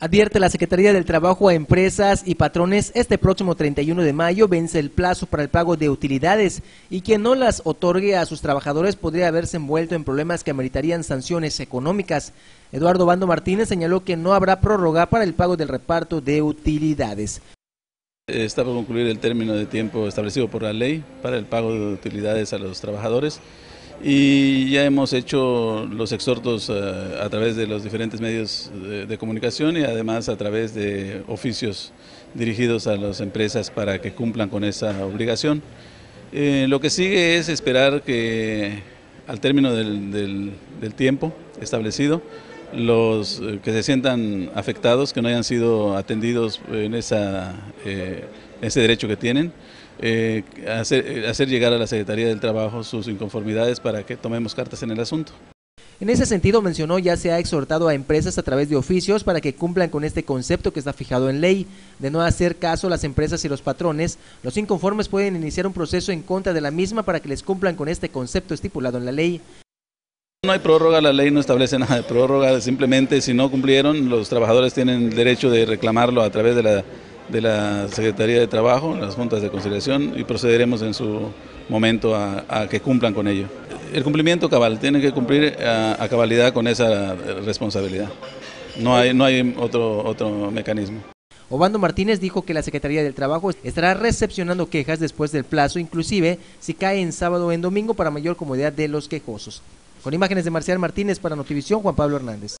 Advierte la Secretaría del Trabajo a empresas y patrones, este próximo 31 de mayo vence el plazo para el pago de utilidades y quien no las otorgue a sus trabajadores podría haberse envuelto en problemas que ameritarían sanciones económicas. Eduardo Bando Martínez señaló que no habrá prórroga para el pago del reparto de utilidades. Está por concluir el término de tiempo establecido por la ley para el pago de utilidades a los trabajadores y ya hemos hecho los exhortos eh, a través de los diferentes medios de, comunicación y además a través de oficios dirigidos a las empresas para que cumplan con esa obligación. Eh, lo que sigue es esperar que al término del, tiempo establecido, los eh, que se sientan afectados, que no hayan sido atendidos en esa, ese derecho que tienen, eh, hacer, hacer llegar a la Secretaría del Trabajo sus inconformidades para que tomemos cartas en el asunto. En ese sentido, mencionó, ya se ha exhortado a empresas a través de oficios para que cumplan con este concepto que está fijado en ley. De no hacer caso las empresas y los patrones, los inconformes pueden iniciar un proceso en contra de la misma para que les cumplan con este concepto estipulado en la ley. No hay prórroga, la ley no establece nada de prórroga, simplemente si no cumplieron, los trabajadores tienen el derecho de reclamarlo a través de la Secretaría de Trabajo, las juntas de conciliación y procederemos en su momento a, que cumplan con ello. El cumplimiento cabal, tiene que cumplir a, cabalidad con esa responsabilidad. No hay, no hay otro, otro mecanismo. Obando Martínez dijo que la Secretaría del Trabajo estará recepcionando quejas después del plazo, inclusive si cae en sábado o en domingo para mayor comodidad de los quejosos. Con imágenes de Marcial Martínez para Notivisión, Juan Pablo Hernández.